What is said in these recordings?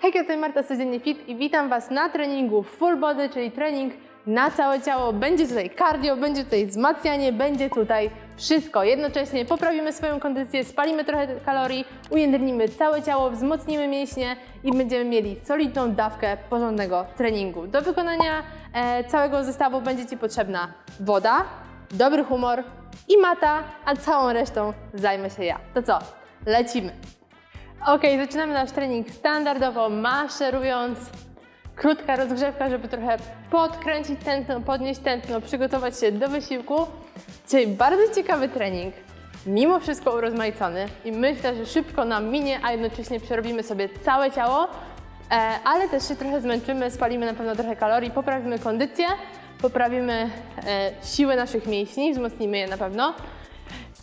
Hejka, tutaj Marta Codziennie Fit i witam Was na treningu full body, czyli trening na całe ciało. Będzie tutaj cardio, będzie tutaj wzmacnianie, będzie tutaj wszystko. Jednocześnie poprawimy swoją kondycję, spalimy trochę kalorii, ujędrnimy całe ciało, wzmocnimy mięśnie i będziemy mieli solidną dawkę porządnego treningu. Do wykonania e, całego zestawu będzie Ci potrzebna woda, dobry humor i mata, a całą resztą zajmę się ja. To co? Lecimy! Ok, zaczynamy nasz trening standardowo, maszerując. Krótka rozgrzewka, żeby trochę podkręcić tętno, podnieść tętno, przygotować się do wysiłku. Dzisiaj bardzo ciekawy trening, mimo wszystko urozmaicony i myślę, że szybko nam minie, a jednocześnie przerobimy sobie całe ciało, e, ale też się trochę zmęczymy, spalimy na pewno trochę kalorii, poprawimy kondycję, poprawimy e, siłę naszych mięśni, wzmocnimy je na pewno.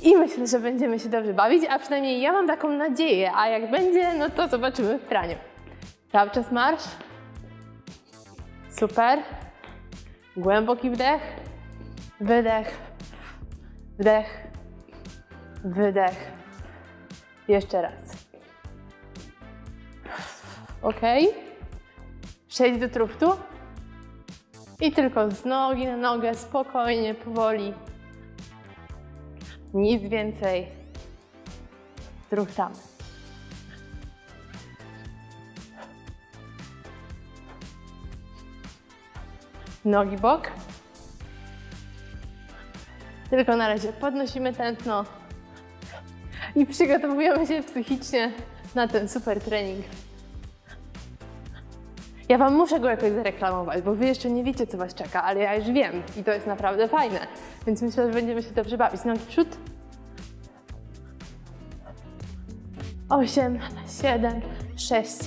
I myślę, że będziemy się dobrze bawić, a przynajmniej ja mam taką nadzieję, a jak będzie, no to zobaczymy w praniu. Cały czas marsz. Super. Głęboki wdech, wydech, wdech, wydech. Jeszcze raz. Ok. Przejdź do truftu. I tylko z nogi na nogę, spokojnie, powoli. Nic więcej. Truchtamy. Nogi bok. Tylko na razie podnosimy tętno i przygotowujemy się psychicznie na ten super trening. Ja Wam muszę go jakoś zareklamować, bo Wy jeszcze nie wiecie, co Was czeka, ale ja już wiem i to jest naprawdę fajne. Więc myślę, że będziemy się dobrze bawić. Nogi przód. 8, 7, 6,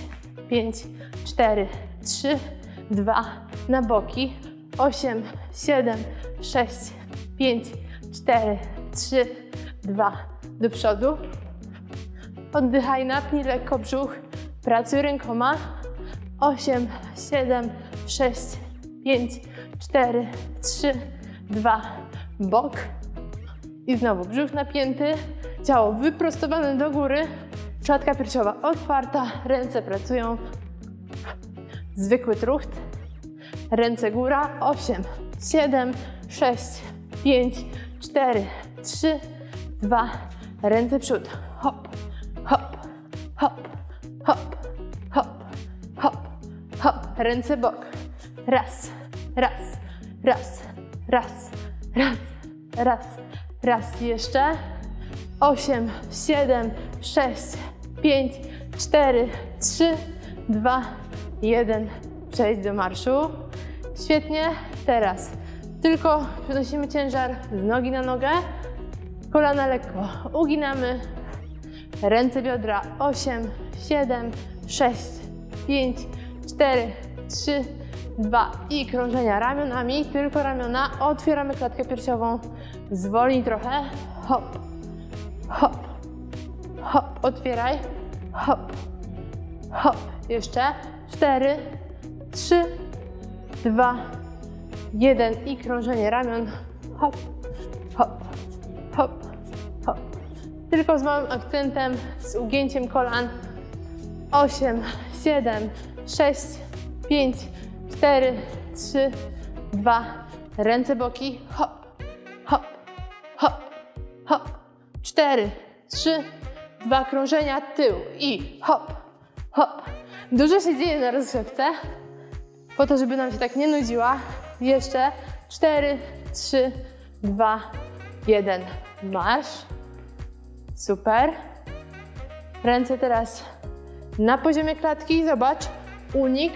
5, 4, 3, 2, na boki. 8, 7, 6, 5, 4, 3, 2, do przodu. Oddychaj, napnij lekko brzuch, pracuj rękoma. 8, 7, 6, 5, 4, 3, 2, bok. I znowu brzuch napięty, ciało wyprostowane do góry, czatka piersiowa otwarta, ręce pracują. Zwykły trucht. Ręce góra. 8, 7, 6, 5, 4, 3, 2, ręce przód. Hop, hop, hop, hop, hop, hop, hop. Ręce bok. Raz, raz, raz, raz, raz, raz, raz. Jeszcze. 8, 7, 6, 5, 4, 3, 2, 1. Przejdź do marszu. Świetnie. Teraz tylko przenosimy ciężar z nogi na nogę. Kolana lekko uginamy. Ręce biodra. 8, 7, 6, 5, 4, 3, 2 i krążenia ramionami, tylko ramiona. Otwieramy klatkę piersiową. Zwolnij trochę. Hop, hop, hop. Otwieraj. Hop, hop. Jeszcze. 4, 3, 2, 1 i krążenie ramion. Hop, hop, hop, hop. Tylko z małym akcentem, z ugięciem kolan. 8, 7, 6, 5, 4, 3, 2, ręce boki. Hop, hop, hop, hop. 4, 3, 2, krążenia, tył i hop, hop. Dużo się dzieje na rozgrzewce, po to, żeby nam się tak nie nudziła. Jeszcze 4, 3, 2, 1, marsz. Super. Ręce teraz na poziomie klatki. Zobacz. Unik,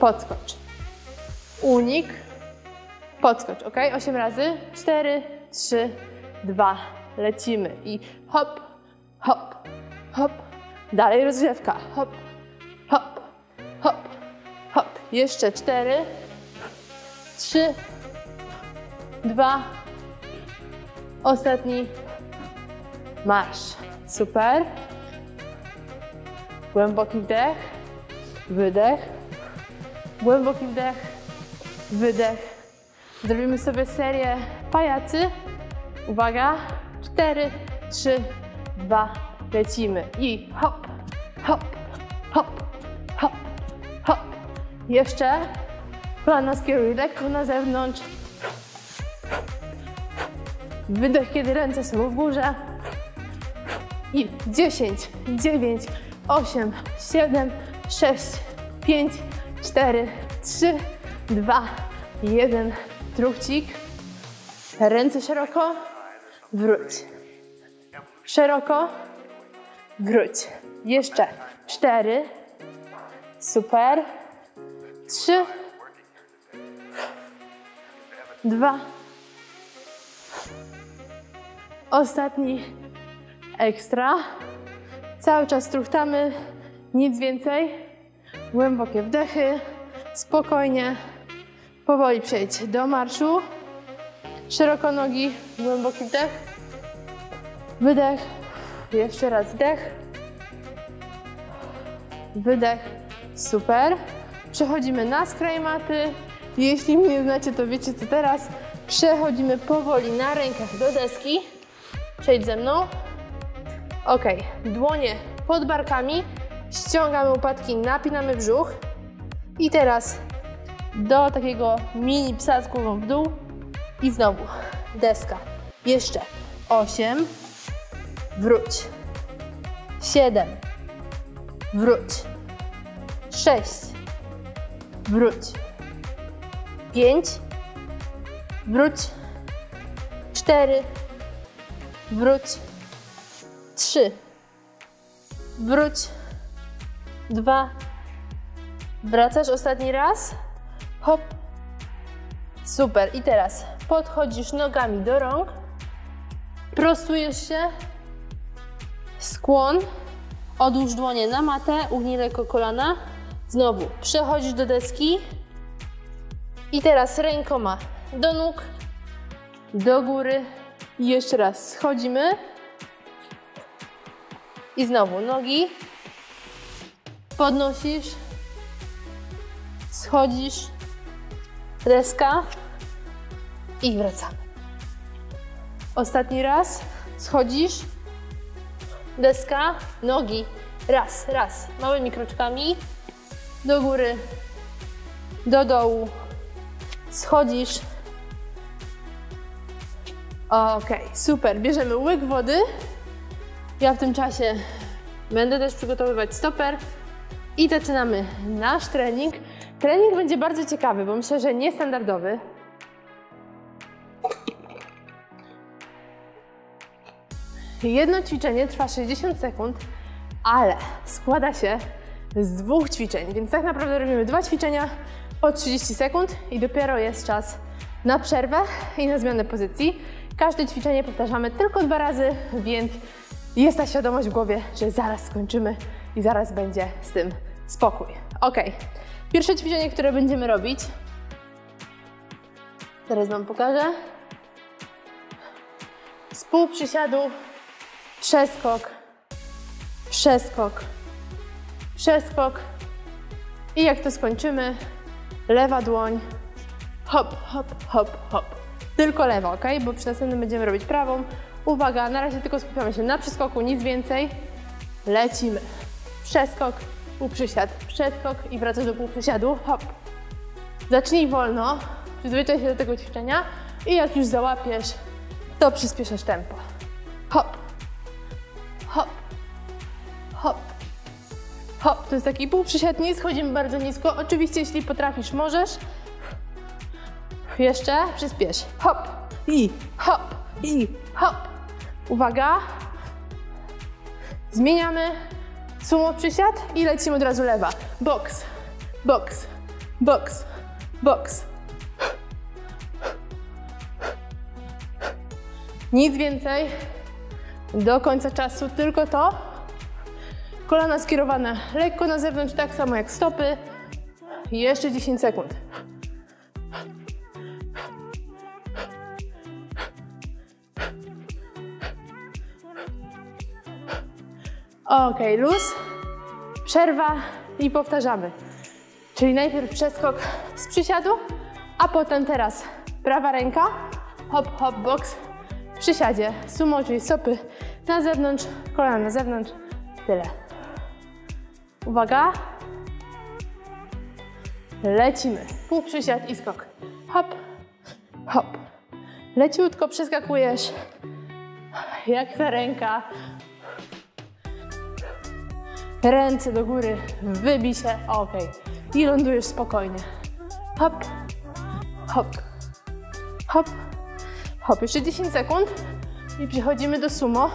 podskocz. Unik, podskocz. Ok? 8 razy. 4, 3, 2, lecimy. I hop, hop, hop. Dalej rozgrzewka. Hop, hop, hop, hop. Jeszcze 4, 3, 2, ostatni marsz. Super. Głęboki wdech, wydech, głęboki wdech, wydech. Zrobimy sobie serię pajacy. Uwaga, 4, 3, 2, lecimy. I hop, hop, hop, Jeszcze. Kolana skieruj lekko na zewnątrz. Wydech, kiedy ręce są w górze. I 10, 9, 8, 7, 6, 5, 4, 3, 2, 1. Truchcik. Ręce szeroko. Wróć. Szeroko. Wróć. Jeszcze. Cztery. Super. Trzy. Dwa. Ostatni. Ekstra. Cały czas truchtamy. Nic więcej. Głębokie wdechy. Spokojnie. Powoli przejdź do marszu. Szeroko nogi. Głęboki wdech. Wydech. Jeszcze raz wdech. Wydech. Super. Przechodzimy na skraj maty. Jeśli mnie znacie, to wiecie co teraz. Przechodzimy powoli na rękach do deski. Przejdź ze mną. Ok. Dłonie pod barkami. Ściągamy łopatki, napinamy brzuch. I teraz do takiego mini psa z głową w dół. I znowu deska. Jeszcze. Osiem. Wróć. Siedem. Wróć. Sześć. Wróć. Pięć. Wróć. Cztery. Wróć. Trzy. Wróć. Dwa. Wracasz ostatni raz. Hop. Super. I teraz podchodzisz nogami do rąk. Prostujesz się. Skłon. Odłóż dłonie na matę, ugnij lekko kolana. Znowu przechodzisz do deski. I teraz rękoma do nóg, do góry. I jeszcze raz schodzimy. I znowu nogi. Podnosisz. Schodzisz. Deska. I wracamy. Ostatni raz. Schodzisz. Deska. Nogi. Raz, raz. Małymi kroczkami. Do góry. Do dołu. Schodzisz. Ok, super. Bierzemy łyk wody. Ja w tym czasie będę też przygotowywać stoper. I zaczynamy nasz trening. Trening będzie bardzo ciekawy, bo myślę, że niestandardowy. Jedno ćwiczenie trwa 60 sekund, ale składa się z dwóch ćwiczeń, więc tak naprawdę robimy dwa ćwiczenia po 30 sekund i dopiero jest czas na przerwę i na zmianę pozycji. Każde ćwiczenie powtarzamy tylko dwa razy, więc jest ta świadomość w głowie, że zaraz skończymy i zaraz będzie z tym spokój. Ok, pierwsze ćwiczenie, które będziemy robić, teraz Wam pokażę. Z pół przysiadu, przeskok, przeskok, przeskok. I jak to skończymy, lewa dłoń, hop, hop, hop, hop. Tylko lewa, ok? Bo przy następnym będziemy robić prawą. Uwaga, na razie tylko skupiamy się na przeskoku, nic więcej. Lecimy. Przeskok, półprzysiad, przeskok i wracasz do półprzysiadu, hop. Zacznij wolno, przyzwyczaj się do tego ćwiczenia i jak już załapiesz, to przyspieszasz tempo. Hop, hop, hop, hop. To jest taki półprzysiad, nie schodzimy bardzo nisko. Oczywiście, jeśli potrafisz, możesz. Jeszcze przyspiesz. Hop i hop i hop. Uwaga. Zmieniamy sumo przysiad i lecimy od razu lewa. Box, box, box, box. Nic więcej. Do końca czasu tylko to. Kolana skierowane lekko na zewnątrz, tak samo jak stopy. Jeszcze 10 sekund. Ok, luz, przerwa i powtarzamy. Czyli najpierw przeskok z przysiadu, a potem teraz prawa ręka, hop, hop, box, w przysiadzie, sumo, czyli stopy na zewnątrz, kolana na zewnątrz, tyle. Uwaga. Lecimy. Pół przysiad i skok. Hop, hop. Leciutko przeskakujesz. Jak ta ręka. Ręce do góry. Wybij się. Ok. I lądujesz spokojnie. Hop, hop, hop, hop. Jeszcze 10 sekund. I przechodzimy do sumo.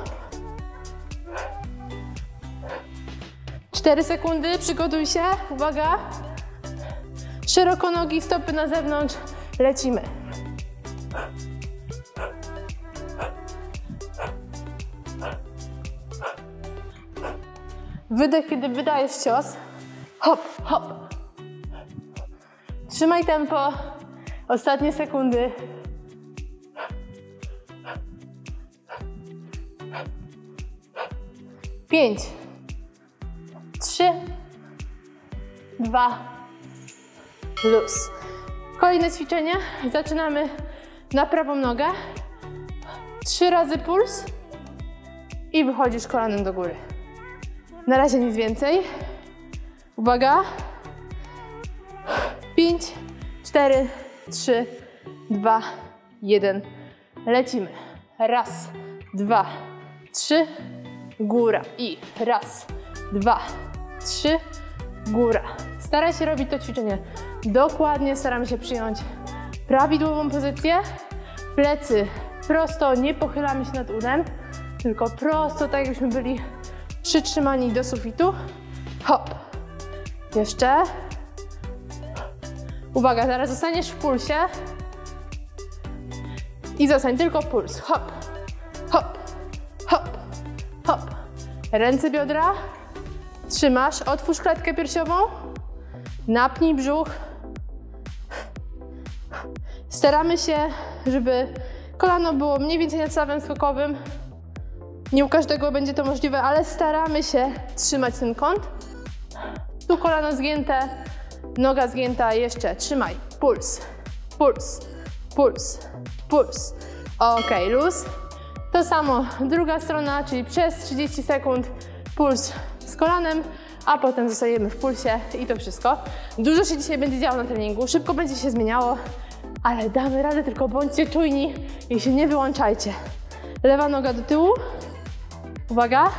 4 sekundy, przygotuj się, uwaga. Szeroko nogi, stopy na zewnątrz, lecimy. Wydech, kiedy wydajesz cios. Hop, hop. Trzymaj tempo. Ostatnie sekundy. Pięć, trzy, dwa, luz. Kolejne ćwiczenie. Zaczynamy na prawą nogę. Trzy razy puls i wychodzisz kolanem do góry. Na razie nic więcej. Uwaga. Pięć, cztery, trzy, dwa, jeden. Lecimy. Raz, dwa, trzy, góra. I raz, dwa, trzy, góra. Staraj się robić to ćwiczenie dokładnie, staramy się przyjąć prawidłową pozycję. Plecy prosto, nie pochylamy się nad udem, tylko prosto, tak jakbyśmy byli przytrzymani do sufitu. Hop. Jeszcze. Uwaga, teraz zostaniesz w pulsie. I zostań tylko puls. Hop, hop, hop, hop. Ręce biodra. Trzymasz. Otwórz klatkę piersiową. Napnij brzuch. Staramy się, żeby kolano było mniej więcej nad stawem skokowym. Nie u każdego będzie to możliwe, ale staramy się trzymać ten kąt. Tu kolano zgięte, noga zgięta, jeszcze trzymaj. Puls, puls, puls, puls. Ok, luz. To samo druga strona, czyli przez 30 sekund puls z kolanem, a potem zostajemy w pulsie i to wszystko. Dużo się dzisiaj będzie działo na treningu, szybko będzie się zmieniało, ale damy radę, tylko bądźcie czujni i się nie wyłączajcie. Lewa noga do tyłu, Uwaga.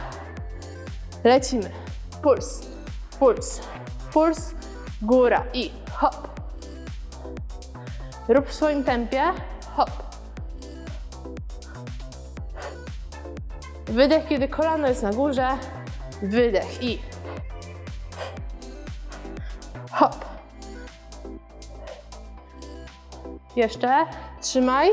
Lecimy. Puls, puls, puls, góra i hop. Rób w swoim tempie. Hop. Wydech, kiedy kolano jest na górze. Wydech i hop. Jeszcze. Trzymaj.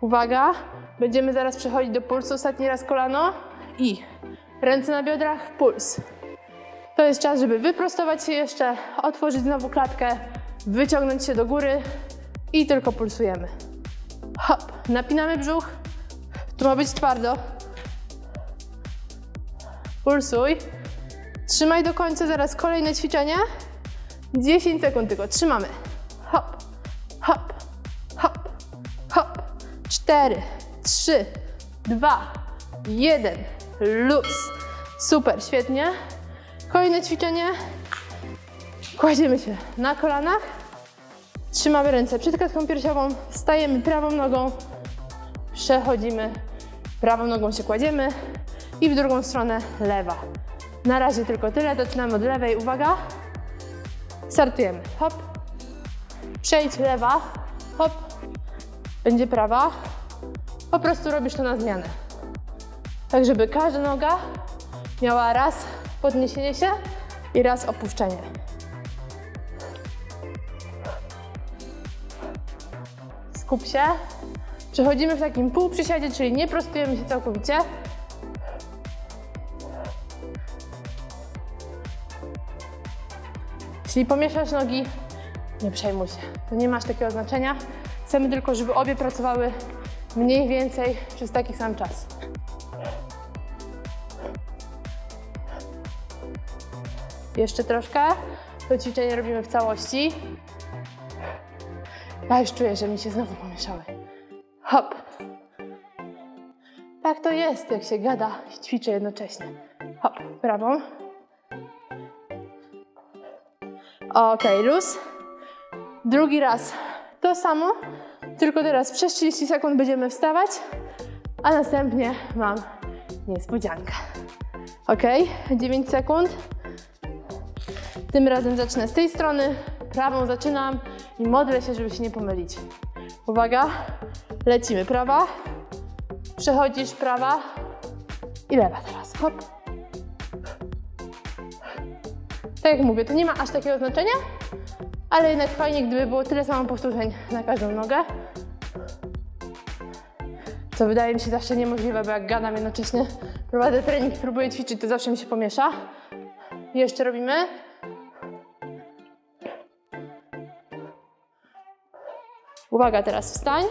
Uwaga. Będziemy zaraz przechodzić do pulsu. Ostatni raz kolano i ręce na biodrach, puls. To jest czas, żeby wyprostować się jeszcze, otworzyć znowu klatkę, wyciągnąć się do góry i tylko pulsujemy. Hop, napinamy brzuch. Tu ma być twardo. Pulsuj. Trzymaj do końca, zaraz kolejne ćwiczenie. 10 sekund tylko, trzymamy. Hop, hop. 4, trzy, dwa, jeden. Luz. Super, świetnie. Kolejne ćwiczenie. Kładziemy się na kolanach. Trzymamy ręce przed klatką piersiową. Stajemy prawą nogą. Przechodzimy. Prawą nogą się kładziemy. I w drugą stronę lewa. Na razie tylko tyle. Zaczynamy od lewej. Uwaga. Startujemy. Hop. Przejdź lewa. Hop. Będzie prawa. Po prostu robisz to na zmianę. Tak, żeby każda noga miała raz podniesienie się i raz opuszczenie. Skup się. Przechodzimy w takim półprzysiadzie, czyli nie prostujemy się całkowicie. Jeśli pomieszasz nogi, nie przejmuj się. To nie masz takiego znaczenia. Chcemy tylko, żeby obie pracowały mniej więcej przez taki sam czas. Jeszcze troszkę. To ćwiczenie robimy w całości. Ja już czuję, że mi się znowu pomieszały. Hop. Tak to jest, jak się gada i ćwiczy jednocześnie. Hop, prawą. Ok, luz. Drugi raz to samo, tylko teraz przez 30 sekund będziemy wstawać, a następnie mam niespodziankę. Ok, 9 sekund. Tym razem zacznę z tej strony, prawą zaczynam i modlę się, żeby się nie pomylić. Uwaga, lecimy. Prawa, przechodzisz prawa i lewa teraz. Hop. Tak jak mówię, to nie ma aż takiego znaczenia, ale jednak fajnie, gdyby było tyle samo powtórzeń na każdą nogę. Co wydaje mi się zawsze niemożliwe, bo jak gadam jednocześnie, prowadzę trening próbuję ćwiczyć, to zawsze mi się pomiesza. Jeszcze robimy. Uwaga, teraz wstań.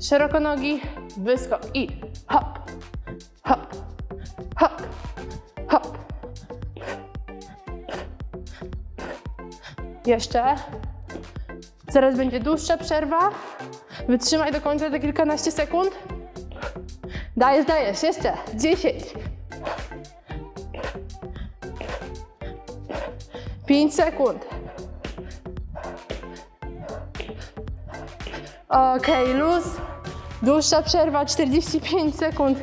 Szeroko nogi, wyskok i hop, hop, hop, hop. Jeszcze. Zaraz będzie dłuższa przerwa. Wytrzymaj do końca te kilkanaście sekund. Dajesz, dajesz. Jeszcze. Dziesięć. Pięć sekund. Ok, luz. Dłuższa przerwa, 45 sekund.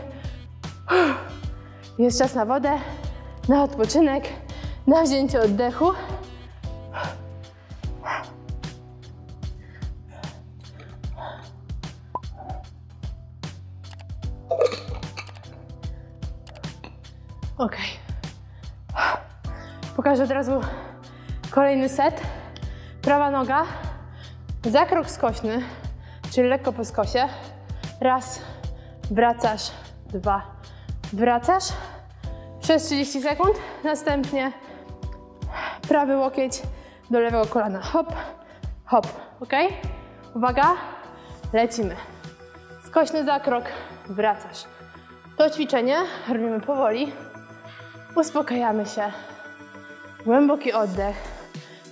Jest czas na wodę, na odpoczynek, na wzięcie oddechu. Od razu kolejny set. Prawa noga, zakrok skośny, czyli lekko po skosie. Raz, wracasz, dwa, wracasz. Przez 30 sekund. Następnie prawy łokieć do lewego kolana. Hop, hop, ok? Uwaga, lecimy. Skośny zakrok, wracasz. To ćwiczenie robimy powoli. Uspokajamy się. Głęboki oddech.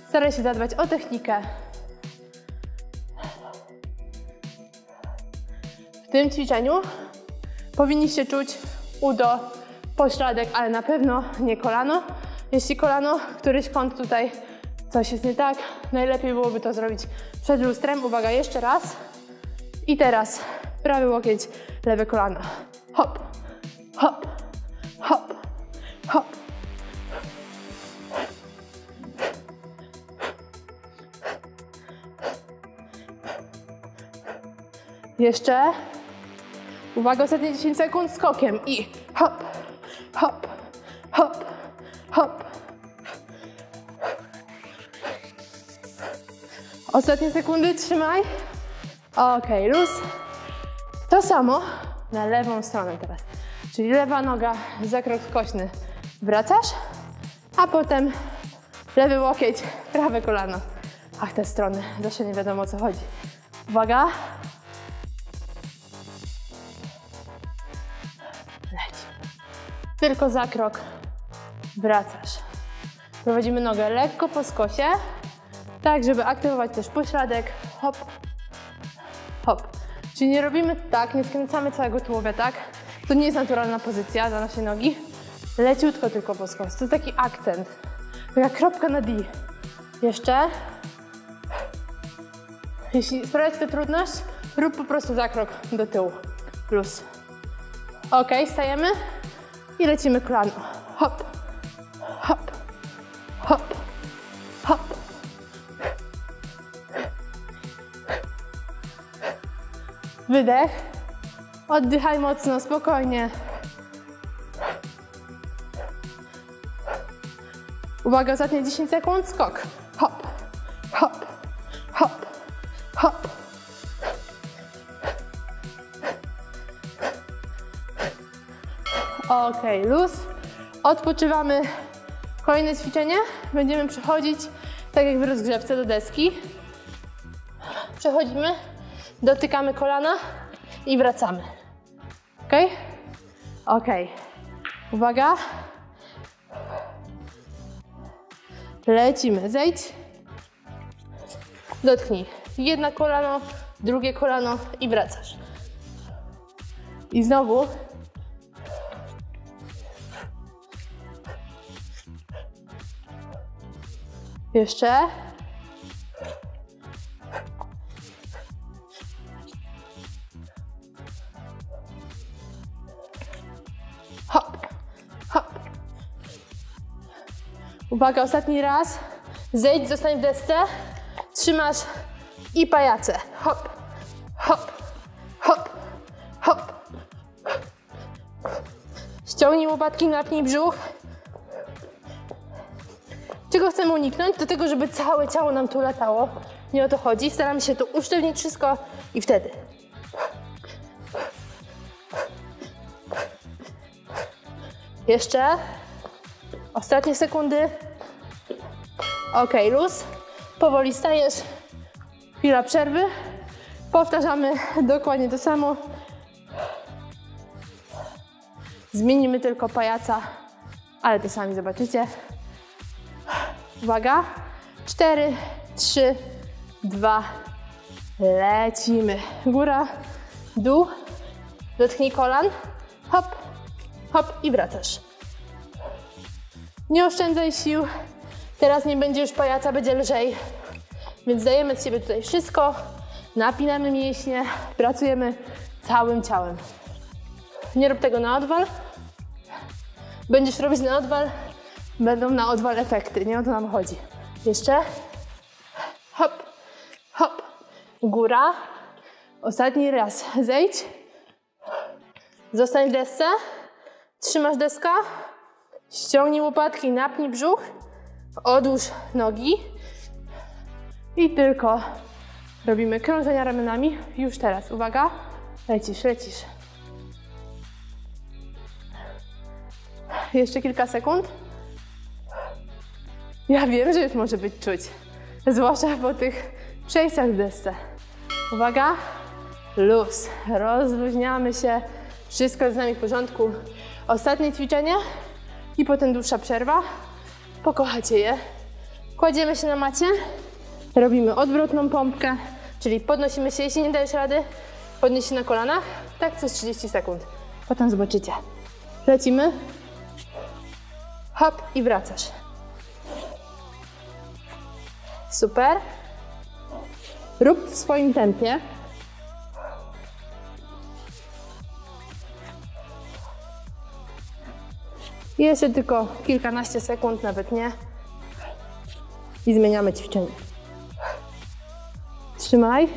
Staraj się zadbać o technikę. W tym ćwiczeniu powinniście czuć udo, pośladek, ale na pewno nie kolano. Jeśli kolano, któryś kąt tutaj coś jest nie tak, najlepiej byłoby to zrobić przed lustrem. Uwaga, jeszcze raz. I teraz prawy łokieć, lewe kolano. Hop, hop, hop, hop. Jeszcze. Uwaga, ostatnie 10 sekund skokiem i hop, hop, hop, hop. Ostatnie sekundy, trzymaj. Ok, luz. To samo na lewą stronę teraz. Czyli lewa noga, zakrok skośny. Wracasz, a potem lewy łokieć, prawe kolano. Ach, te strony, zawsze nie wiadomo o co chodzi. Uwaga. Tylko zakrok, wracasz. Prowadzimy nogę lekko po skosie, tak żeby aktywować też pośladek. Hop, hop. Czyli nie robimy tak, nie skręcamy całego tułowia, tak? To nie jest naturalna pozycja dla naszej nogi. Leciutko tylko po skos. To jest taki akcent. Taka kropka na D. Jeszcze. Jeśli sprawia Ci to trudność, rób po prostu zakrok do tyłu. Plus. Ok, stajemy i lecimy kolano. Hop, hop, hop, hop. Wydech. Oddychaj mocno, spokojnie. Uwaga, ostatnie 10 sekund, skok. Ok, luz. Odpoczywamy. Kolejne ćwiczenie. Będziemy przechodzić tak jak w rozgrzewce do deski. Przechodzimy, dotykamy kolana i wracamy. Ok? Ok. Uwaga. Lecimy. Zejdź. Dotknij. Jedno kolano, drugie kolano i wracasz. I znowu. Jeszcze. Hop, hop. Uwaga, ostatni raz. Zejdź, zostań w desce. Trzymasz i pajace. Hop, hop, hop, hop. Ściągnij łopatki, napnij brzuch. Czego chcemy uniknąć? Do tego, żeby całe ciało nam tu latało. Nie o to chodzi. Staramy się tu usztywnić wszystko i wtedy. Jeszcze. Ostatnie sekundy. Ok, luz. Powoli stajesz. Chwila przerwy. Powtarzamy dokładnie to samo. Zmienimy tylko pajaca, ale to sami zobaczycie. Uwaga. 4, 3, 2, lecimy. Góra, dół, dotknij kolan, hop, hop i wracasz. Nie oszczędzaj sił. Teraz nie będzie już pajaca, będzie lżej. Więc dajemy z siebie tutaj wszystko. Napinamy mięśnie, pracujemy całym ciałem. Nie rób tego na odwal. Będziesz robić na odwal, będą na odwal efekty, nie o to nam chodzi. Jeszcze. Hop, hop. Góra. Ostatni raz. Zejdź. Zostań w desce. Trzymasz deska. Ściągnij łopatki, napnij brzuch. Odłóż nogi. I tylko robimy krążenia ramionami. Już teraz. Uwaga. Lecisz, lecisz. Jeszcze kilka sekund. Ja wiem, że już może być czuć. Zwłaszcza po tych przejściach w desce. Uwaga. Luz. Rozluźniamy się. Wszystko jest z nami w porządku. Ostatnie ćwiczenie i potem dłuższa przerwa. Pokochacie je. Kładziemy się na macie. Robimy odwrotną pompkę, czyli podnosimy się, jeśli nie dajesz rady, podnieś się na kolanach, tak przez 30 sekund. Potem zobaczycie. Lecimy. Hop i wracasz. Super. Rób w swoim tempie. Jeszcze tylko kilkanaście sekund, nawet nie. I zmieniamy ćwiczenie. Trzymaj.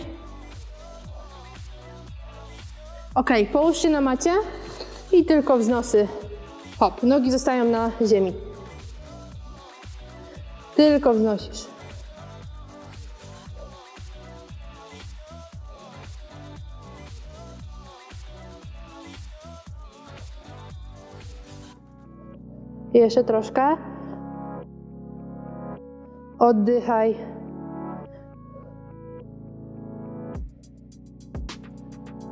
Ok, połóż się na macie i tylko wznosy. Hop, nogi zostają na ziemi. Tylko wznosisz. Jeszcze troszkę. Oddychaj.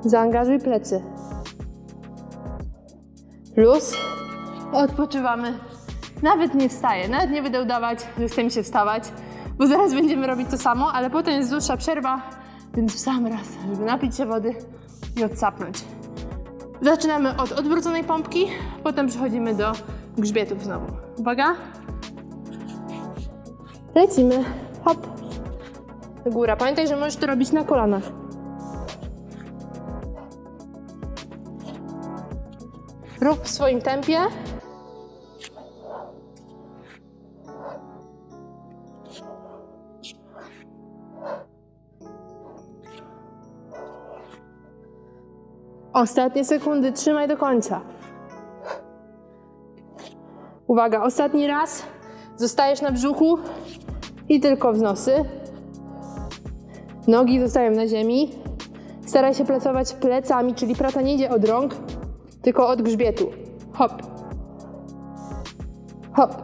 Zaangażuj plecy. Luz. Odpoczywamy. Nawet nie wstaję, nawet nie będę udawać, że chce mi się wstawać, bo zaraz będziemy robić to samo, ale potem jest dłuższa przerwa, więc w sam raz, żeby napić się wody i odsapnąć. Zaczynamy od odwróconej pompki, potem przechodzimy do grzbietów znowu. Uwaga. Lecimy. Hop. Góra. Pamiętaj, że możesz to robić na kolanach. Rób w swoim tempie. Ostatnie sekundy, trzymaj do końca. Uwaga, ostatni raz. Zostajesz na brzuchu i tylko wznosy. Nogi zostają na ziemi. Staraj się pracować plecami, czyli praca nie idzie od rąk, tylko od grzbietu. Hop. Hop.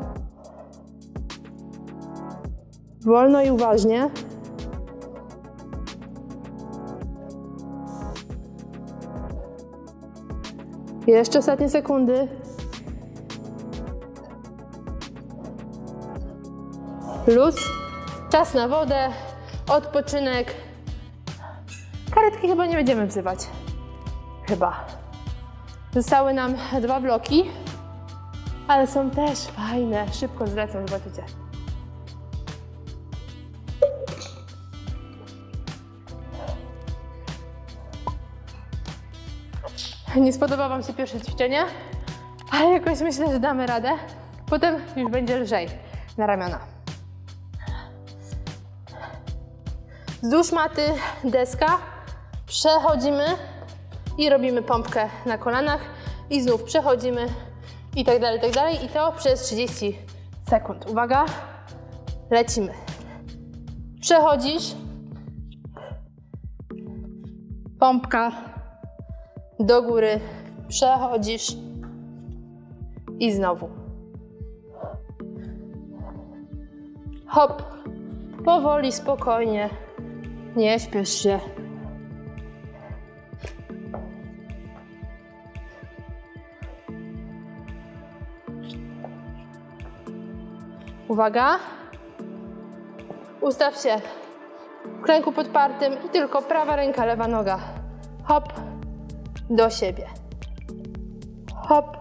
Wolno i uważnie. Jeszcze ostatnie sekundy. luz, czas na wodę, odpoczynek. Karetki chyba nie będziemy wzywać. Chyba. Zostały nam dwa bloki, ale są też fajne. Szybko zlecą, zobaczycie. Nie spodoba Wam się pierwsze ćwiczenie, ale jakoś myślę, że damy radę. Potem już będzie lżej na ramiona. Wzdłuż maty deska, przechodzimy i robimy pompkę na kolanach i znów przechodzimy i tak dalej, i tak dalej i to przez 30 sekund. Uwaga, lecimy. Przechodzisz, pompka do góry, przechodzisz i znowu. Hop, powoli, spokojnie, nie śpiesz się. Uwaga. Ustaw się w klęku podpartym i tylko prawa ręka, lewa noga. Hop, do siebie. Hop,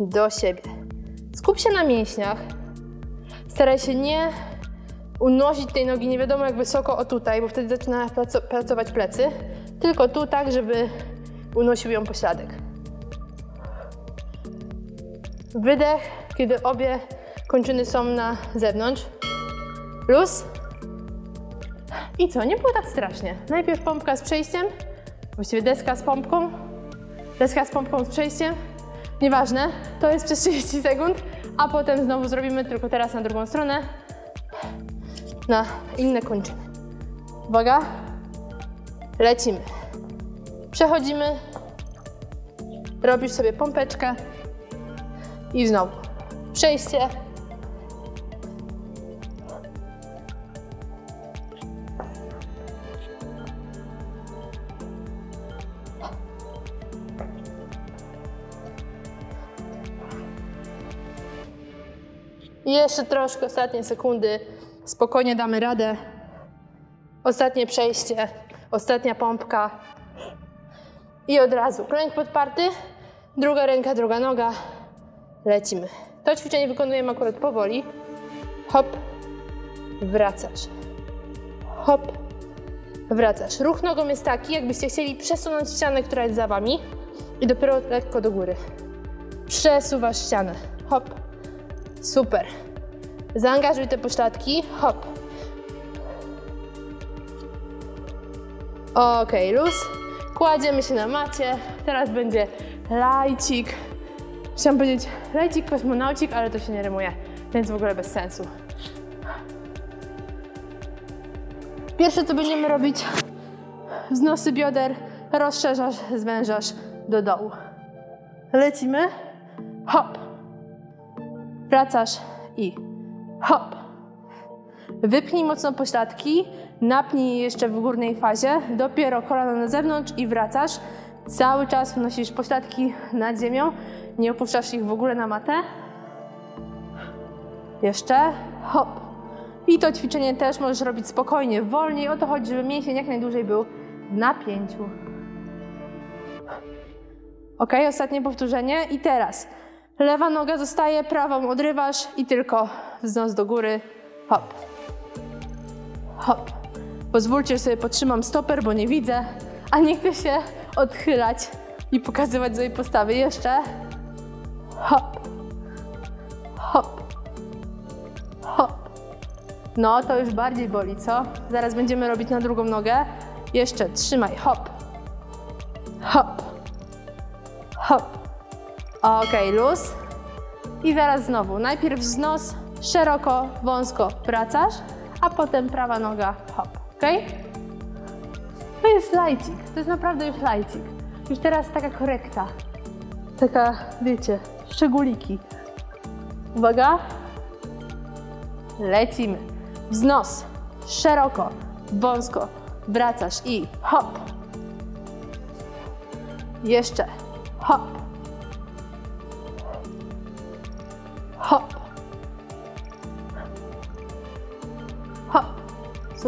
do siebie. Skup się na mięśniach. Staraj się nie unosić tej nogi nie wiadomo jak wysoko o tutaj, bo wtedy zaczyna pracować plecy. Tylko tu tak, żeby unosił ją pośladek. Wydech, kiedy obie kończyny są na zewnątrz. Luz. I co, nie było tak strasznie. Najpierw pompka z przejściem, właściwie deska z pompką, deska z pompką z przejściem. Nieważne, to jest przez 30 sekund, a potem znowu zrobimy tylko teraz na drugą stronę, na inne kończyny. Uwaga, lecimy. Przechodzimy, robisz sobie pompeczkę i znowu przejście, Jeszcze troszkę, ostatnie sekundy. Spokojnie damy radę. Ostatnie przejście, ostatnia pompka. I od razu klęk podparty, druga ręka, druga noga. Lecimy. To ćwiczenie wykonujemy akurat powoli. Hop, wracasz. Hop, wracasz. Ruch nogą jest taki, jakbyście chcieli przesunąć ścianę, która jest za wami i dopiero lekko do góry. Przesuwasz ścianę. Hop, Super. Zaangażuj te pośladki. Hop. Ok, luz. Kładziemy się na macie. Teraz będzie lajcik. Chciałam powiedzieć lajcik, kosmonaucik, ale to się nie rymuje, więc w ogóle bez sensu. Pierwsze, co będziemy robić, wznosy bioder, rozszerzasz, zwężasz do dołu. Lecimy. Hop. Wracasz i hop. Wypnij mocno pośladki, napnij jeszcze w górnej fazie, dopiero kolano na zewnątrz i wracasz. Cały czas wnosisz pośladki nad ziemią, nie opuszczasz ich w ogóle na matę. Jeszcze hop. I to ćwiczenie też możesz robić spokojnie, wolniej. O to chodzi, żeby mięsień jak najdłużej był w napięciu. Ok, ostatnie powtórzenie. I teraz Lewa noga zostaje, prawą odrywasz i tylko wznos do góry. Hop. Hop. Pozwólcie, że sobie potrzymam stoper, bo nie widzę, a nie chcę się odchylać i pokazywać swojej postawy. Jeszcze. Hop. Hop. Hop. No, to już bardziej boli, co? Zaraz będziemy robić na drugą nogę. Jeszcze, trzymaj, hop. Hop. Hop. Ok, luz. I zaraz znowu. Najpierw wznos, szeroko, wąsko wracasz, a potem prawa noga, hop. Ok? To jest lajcik. To jest naprawdę już lajcik. Już teraz taka korekta. Taka, wiecie, szczególiki. Uwaga. Lecimy. Wznos, szeroko, wąsko, wracasz i hop. Jeszcze, hop. Hop.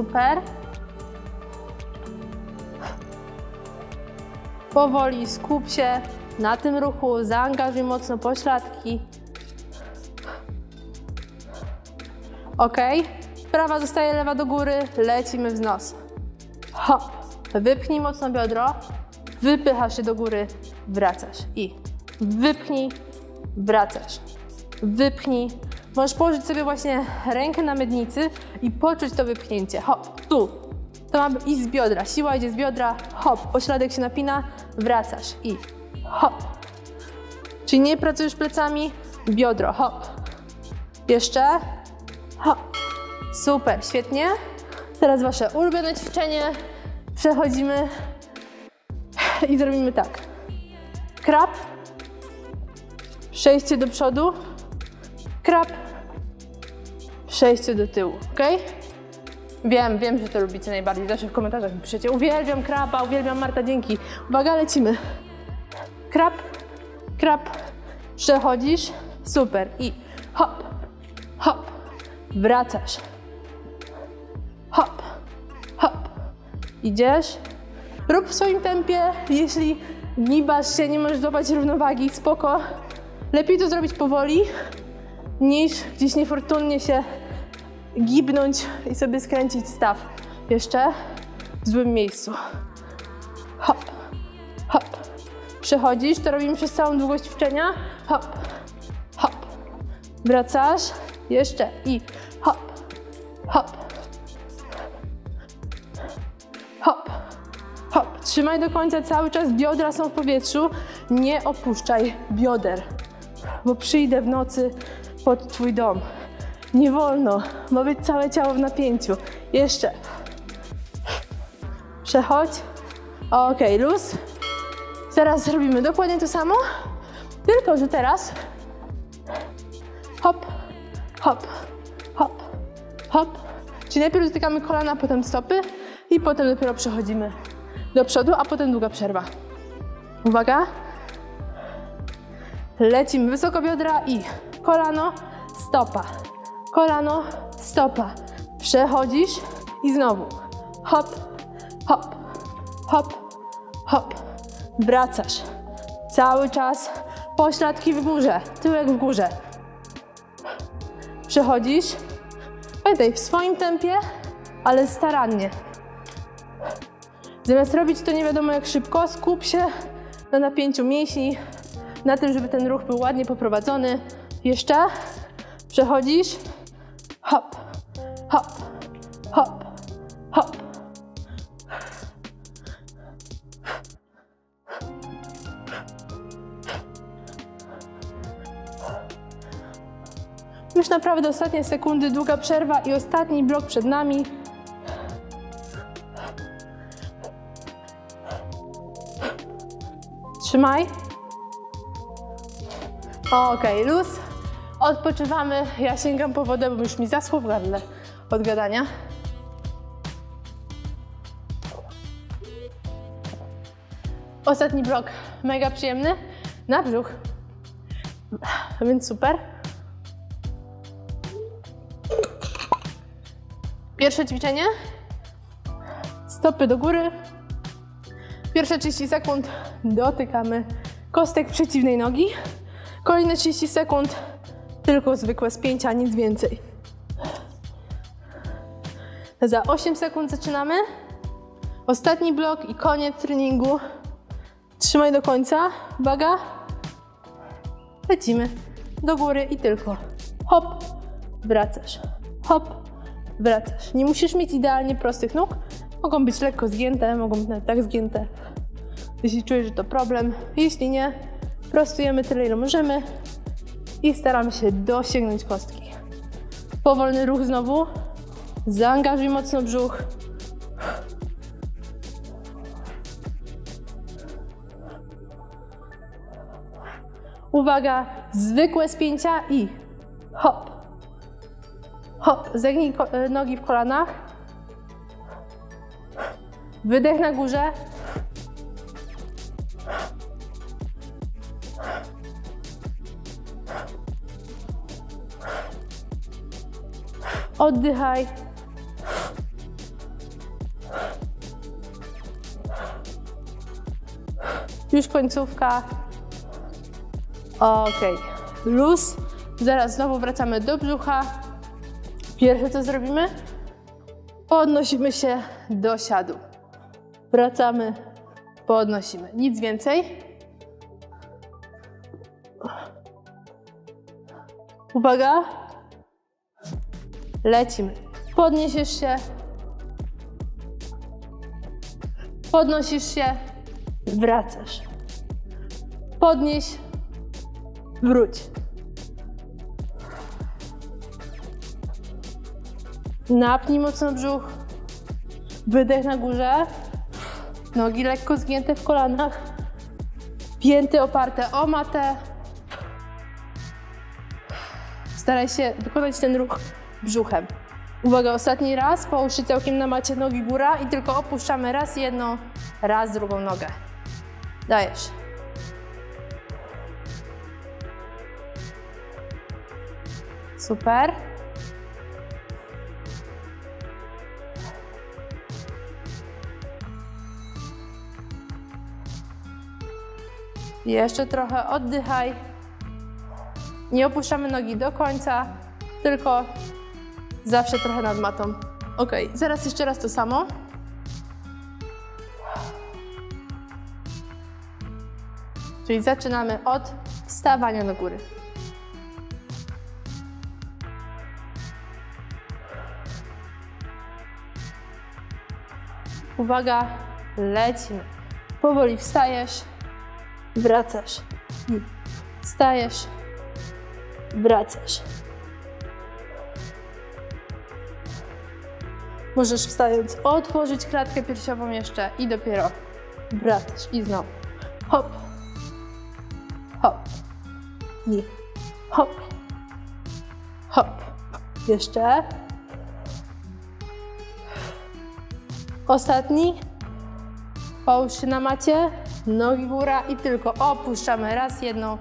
Super. Powoli skup się na tym ruchu, zaangażuj mocno pośladki. Ok. Prawa zostaje lewa do góry, lecimy w nos. Hop. Wypchnij mocno biodro. Wypychasz się do góry, wracasz i wypchnij, wracasz. Wypchnij. Możesz położyć sobie właśnie rękę na miednicy i poczuć to wypchnięcie. Hop, tu. To ma iść z biodra. Siła idzie z biodra. Hop, pośladek się napina, wracasz i hop. Czyli nie pracujesz plecami, biodro, hop. Jeszcze, hop. Super, świetnie. Teraz wasze ulubione ćwiczenie. Przechodzimy i zrobimy tak. Krab, przejście do przodu, krab, przejście do tyłu, ok? Wiem, wiem, że to lubicie najbardziej, zawsze w komentarzach mi piszecie, uwielbiam kraba, uwielbiam Marta, dzięki. Uwaga, lecimy. Krab, krab, przechodzisz, super i hop, hop, wracasz, hop, hop, idziesz, rób w swoim tempie, jeśli gibasz się, nie możesz złapać równowagi, spoko, lepiej to zrobić powoli, niż gdzieś niefortunnie się gibnąć i sobie skręcić staw. Jeszcze w złym miejscu. Hop, hop. Przechodzisz, to robimy przez całą długość ćwiczenia. Hop, hop. Wracasz, jeszcze i hop, hop. Hop, hop. Trzymaj do końca cały czas, biodra są w powietrzu. Nie opuszczaj bioder, bo przyjdę w nocy pod twój dom. Nie wolno, ma być całe ciało w napięciu. Jeszcze. Przechodź. Ok, luz. Zaraz zrobimy dokładnie to samo, tylko że teraz hop, hop, hop, hop. Czyli najpierw dotykamy kolana, potem stopy i potem dopiero przechodzimy do przodu, a potem długa przerwa. Uwaga. Lecimy wysoko biodra i kolano, stopa, kolano, stopa. Przechodzisz i znowu hop, hop, hop, hop. Wracasz. Cały czas pośladki w górze, tyłek w górze. Przechodzisz. Pamiętaj, w swoim tempie, ale starannie. Zamiast robić to nie wiadomo jak szybko, skup się na napięciu mięśni, na tym, żeby ten ruch był ładnie poprowadzony. Jeszcze. Przechodzisz. Hop, hop, hop, hop. Już naprawdę ostatnie sekundy, długa przerwa i ostatni blok przed nami. Trzymaj. Ok, luz. Odpoczywamy. Ja sięgam po wodę, bo już mi zaschło w gardle od gadania. Ostatni blok, mega przyjemny, na brzuch. Więc super. Pierwsze ćwiczenie. Stopy do góry. Pierwsze 30 sekund dotykamy kostek przeciwnej nogi. Kolejne 30 sekund tylko zwykłe spięcia, nic więcej. Za 8 sekund zaczynamy. Ostatni blok i koniec treningu. Trzymaj do końca. Uwaga. Lecimy do góry i tylko hop, wracasz. Hop, wracasz. Nie musisz mieć idealnie prostych nóg. Mogą być lekko zgięte, mogą być nawet tak zgięte. Jeśli czujesz, że to problem. Jeśli nie, prostujemy tyle, ile możemy i staramy się dosięgnąć kostki. Powolny ruch znowu. Zaangażuj mocno brzuch. Uwaga, zwykłe spięcia i hop, hop. Zegnij nogi w kolanach. Wydech na górze. Oddychaj. Już końcówka. Ok, luz. Zaraz znowu wracamy do brzucha. Pierwsze co zrobimy, podnosimy się do siadu. Wracamy podnosimy. Nic więcej. Uwaga. Lecimy. Podniesiesz się. Podnosisz się. Wracasz. Podnieś. Wróć. Napnij mocno brzuch. Wydech na górze. Nogi lekko zgięte w kolanach. Pięty oparte o matę. Staraj się wykonać ten ruch brzuchem. Uwaga, ostatni raz. Połóż się całkiem na macie nogi góra i tylko opuszczamy raz jedną, raz drugą nogę. Dajesz. Super. Jeszcze trochę oddychaj. Nie opuszczamy nogi do końca, tylko zawsze trochę nad matą. Ok, zaraz jeszcze raz to samo. Czyli zaczynamy od wstawania do góry. Uwaga, lecimy. Powoli wstajesz, wracasz. Wstajesz, wracasz. Możesz wstając otworzyć klatkę piersiową jeszcze i dopiero wracasz. I znowu. Hop. Hop. I hop. Hop. Jeszcze. Ostatni. Połóż się na macie, nogi góra i tylko opuszczamy raz jedną,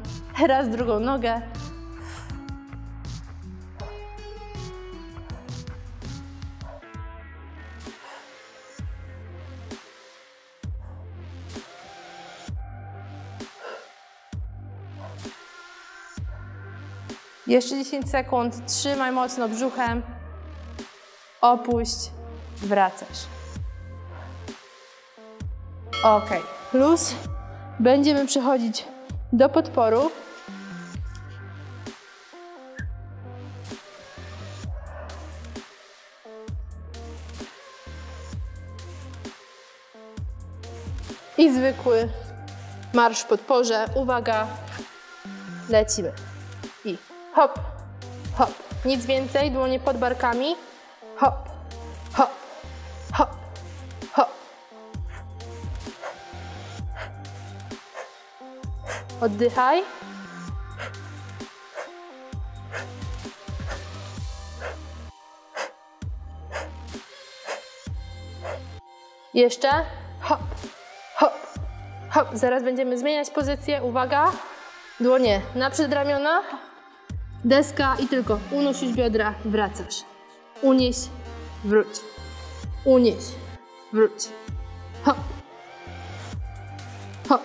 raz drugą nogę. Jeszcze 10 sekund. Trzymaj mocno brzuchem. Opuść. Wracasz. Ok. Luz. Będziemy przechodzić do podporu. I zwykły marsz podporze. Uwaga. Lecimy. Hop, hop. Nic więcej, dłonie pod barkami. Hop, hop, hop, hop. Oddychaj. Jeszcze. Hop, hop, hop. Zaraz będziemy zmieniać pozycję. Uwaga. Dłonie na przedramiona. Deska i tylko unosisz biodra, wracasz. Unieś, wróć. Unieś, wróć. Hop. Hop.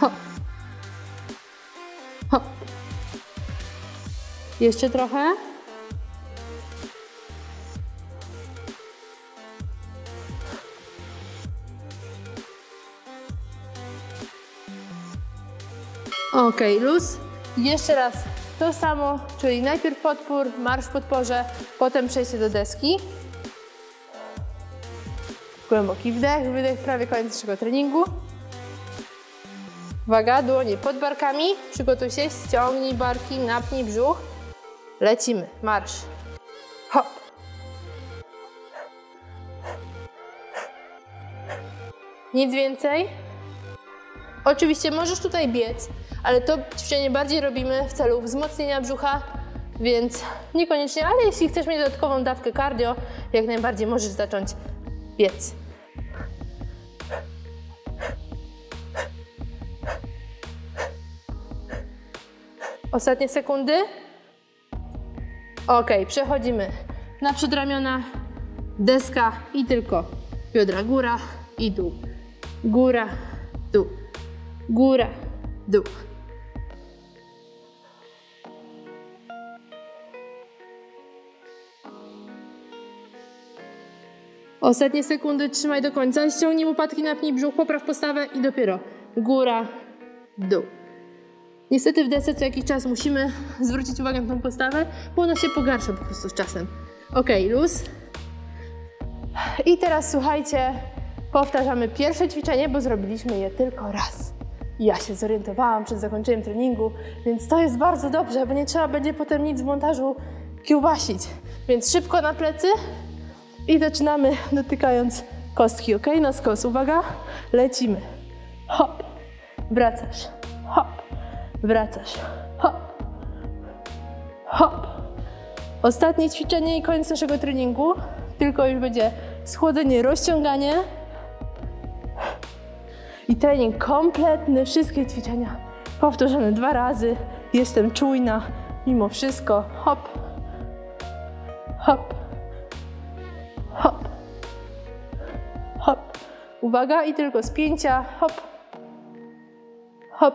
Hop. Hop. Jeszcze trochę. Ok, luz. Jeszcze raz to samo, czyli najpierw podpór, marsz w podporze, potem przejście do deski. Głęboki wdech, wydech, prawie koniec naszego treningu. Uwaga, dłonie pod barkami, przygotuj się, ściągnij barki, napnij brzuch. Lecimy, marsz. Hop. Nic więcej. Oczywiście możesz tutaj biec, ale to ćwiczenie bardziej robimy w celu wzmocnienia brzucha, więc niekoniecznie, ale jeśli chcesz mieć dodatkową dawkę cardio, jak najbardziej możesz zacząć biec. Ostatnie sekundy. Ok, przechodzimy na przedramiona, deska i tylko biodra góra i dół. Góra, dół. Góra, dół. Ostatnie sekundy, trzymaj do końca. Ściągnij łopatki, napnij brzuch, popraw postawę i dopiero góra, dół. Niestety w desce co jakiś czas musimy zwrócić uwagę na tą postawę, bo ona się pogarsza po prostu z czasem. Ok, luz. I teraz słuchajcie, powtarzamy pierwsze ćwiczenie, bo zrobiliśmy je tylko raz. Ja się zorientowałam przed zakończeniem treningu, więc to jest bardzo dobrze, bo nie trzeba będzie potem nic w montażu kiełbasić. Więc szybko na plecy i zaczynamy dotykając kostki, ok? Na skos, uwaga, lecimy. Hop, wracasz, hop, wracasz, hop, hop. Ostatnie ćwiczenie i koniec naszego treningu, tylko już będzie schłodzenie, rozciąganie. I trening kompletny, wszystkie ćwiczenia powtórzone dwa razy. Jestem czujna mimo wszystko. Hop, hop, hop, hop. Uwaga i tylko spięcia. Hop, hop,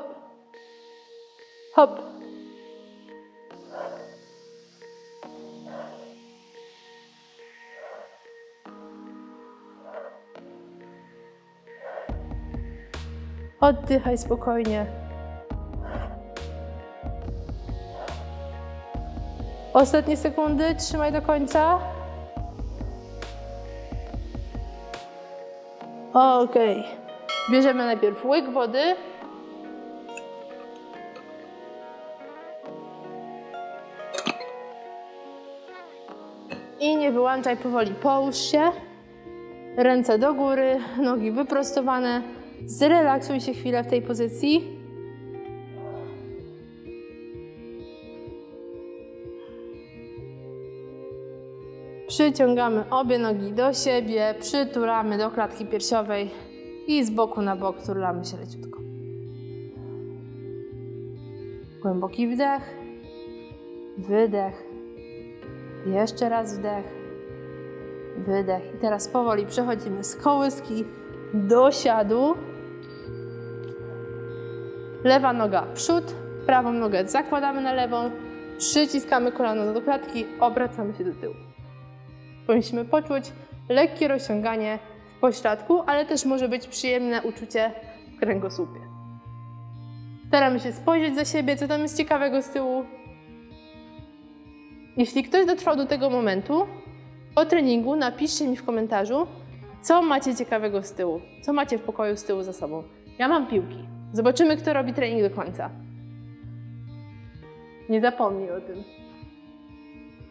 hop. Oddychaj spokojnie. Ostatnie sekundy, trzymaj do końca. Ok. Bierzemy najpierw łyk wody. I nie wyłączaj powoli. Połóż się. Ręce do góry, nogi wyprostowane. Zrelaksuj się chwilę w tej pozycji. Przyciągamy obie nogi do siebie, przytulamy do klatki piersiowej i z boku na bok turlamy się leciutko. Głęboki wdech, wydech, jeszcze raz wdech, wydech. I teraz powoli przechodzimy z kołyski do siadu. Lewa noga przód, prawą nogę zakładamy na lewą, przyciskamy kolano do klatki, obracamy się do tyłu. Powinniśmy poczuć lekkie rozciąganie w pośladku, ale też może być przyjemne uczucie w kręgosłupie. Staramy się spojrzeć za siebie, co tam jest ciekawego z tyłu. Jeśli ktoś dotrwał do tego momentu, po treningu napiszcie mi w komentarzu, co macie ciekawego z tyłu, co macie w pokoju z tyłu za sobą. Ja mam piłki. Zobaczymy, kto robi trening do końca. Nie zapomnij o tym.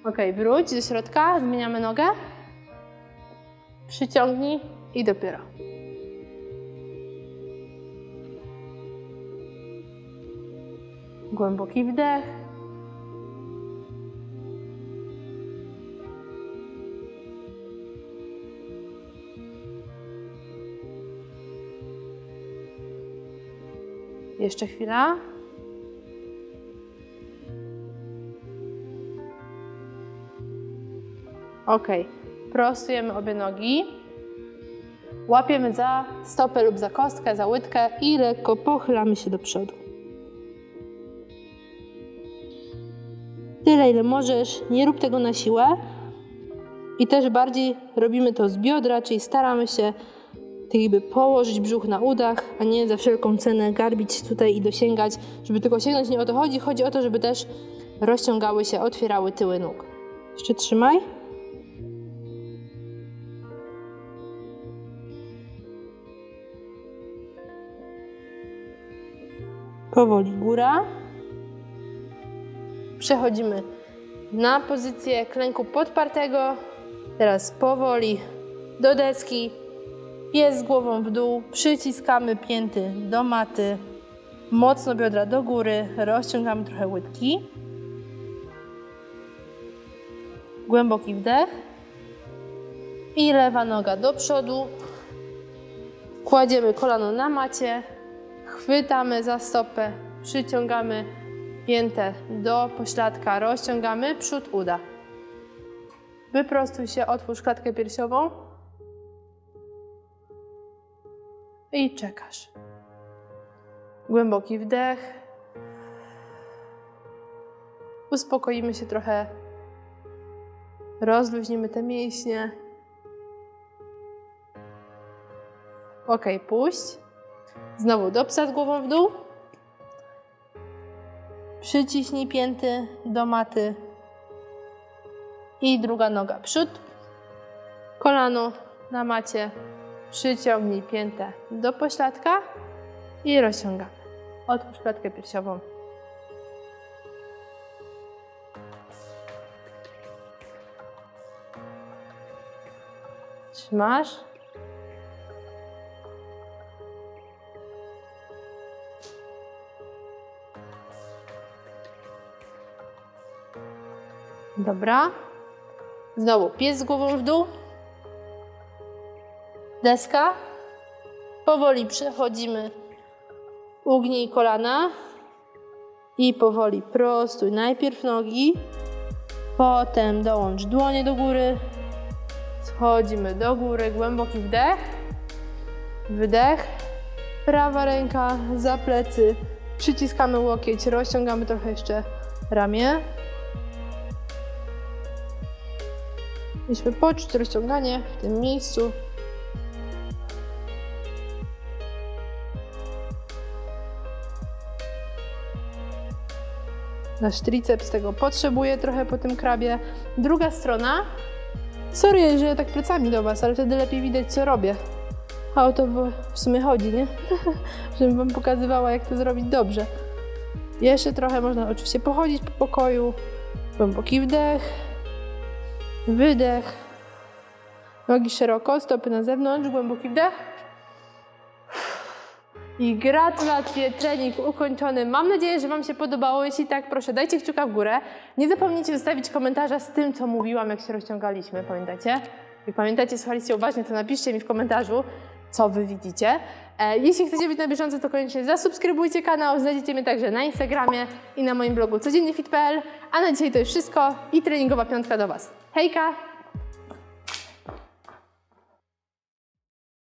Ok, wróć do środka, zmieniamy nogę. Przyciągnij i dopiero. Głęboki wdech. Jeszcze chwila. Ok. Prostujemy obie nogi. Łapiemy za stopę lub za kostkę, za łydkę i lekko pochylamy się do przodu. Tyle, ile możesz. Nie rób tego na siłę. I też bardziej robimy to z biodra, czyli staramy się tak jakby położyć brzuch na udach, a nie za wszelką cenę garbić tutaj i dosięgać. Żeby tylko sięgnąć, nie o to chodzi. Chodzi o to, żeby też rozciągały się, otwierały tyły nóg. Jeszcze trzymaj. Powoli góra. Przechodzimy na pozycję klęku podpartego. Teraz powoli do deski. Pies głową w dół. Przyciskamy pięty do maty. Mocno biodra do góry. Rozciągamy trochę łydki. Głęboki wdech. I lewa noga do przodu. Kładziemy kolano na macie. Chwytamy za stopę. Przyciągamy piętę do pośladka. Rozciągamy. Przód uda. Wyprostuj się, otwórz klatkę piersiową. I czekasz. Głęboki wdech. Uspokoimy się trochę. Rozluźnimy te mięśnie. Ok, puść. Znowu dopsad głową w dół. Przyciśnij pięty do maty. I druga noga przód. Kolano na macie. Przyciągnij piętę do pośladka i rozciągamy. Otwórz klatkę piersiową. Trzymasz. Dobra. Znowu pies z głową w dół. Deska. Powoli przechodzimy ugnij kolana i powoli prostuj najpierw nogi, potem dołącz dłonie do góry, schodzimy do góry, głęboki wdech, wydech, prawa ręka za plecy, przyciskamy łokieć, rozciągamy trochę jeszcze ramię. Mieliśmy poczuć rozciąganie w tym miejscu. Nasz triceps tego potrzebuje trochę po tym krabie. Druga strona. Sorry, że ja tak plecami do Was, ale wtedy lepiej widać, co robię. A o to w sumie chodzi, nie? Żebym Wam pokazywała, jak to zrobić dobrze. Jeszcze trochę można oczywiście pochodzić po pokoju. Głęboki wdech, wydech. Nogi szeroko, stopy na zewnątrz, głęboki wdech. I gratulacje, trening ukończony. Mam nadzieję, że Wam się podobało. Jeśli tak, proszę dajcie kciuka w górę. Nie zapomnijcie zostawić komentarza z tym, co mówiłam, jak się rozciągaliśmy, pamiętacie? Jak pamiętacie, słuchaliście uważnie, to napiszcie mi w komentarzu, co Wy widzicie. E, jeśli chcecie być na bieżąco, to koniecznie zasubskrybujcie kanał. Znajdziecie mnie także na Instagramie i na moim blogu codzienniefit.pl. A na dzisiaj to już wszystko i treningowa piątka do Was. Hejka!